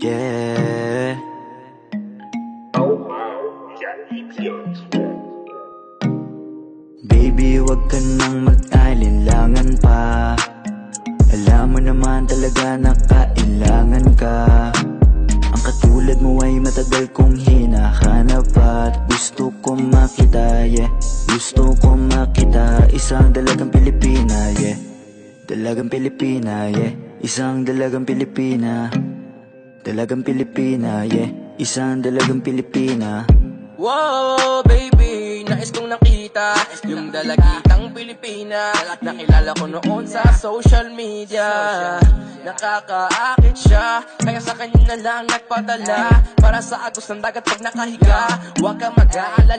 Yeah. Baby, wag ka nang mag-alinlangan pa. Alam mo naman talaga na kailangan ka. Ang katulad mo ay matagal kong hinahanap At gusto ko makita, yeah. Gusto ko makita Isang dalagang Pilipina, yeah. Dalagang Pilipina, yeah. Isang dalagang Pilipina Dalagang Pilipina, yeah. Isang dalagang Pilipina. Wow, baby, nais kong nakita Yung dalagitang Pilipina. Nakilala ko noon sa social media. Nakakaakit siya Kaya sa kanya na lang nagpadala. Para sa agos ng dagat pag nakahiga Huwag ka mag-aalala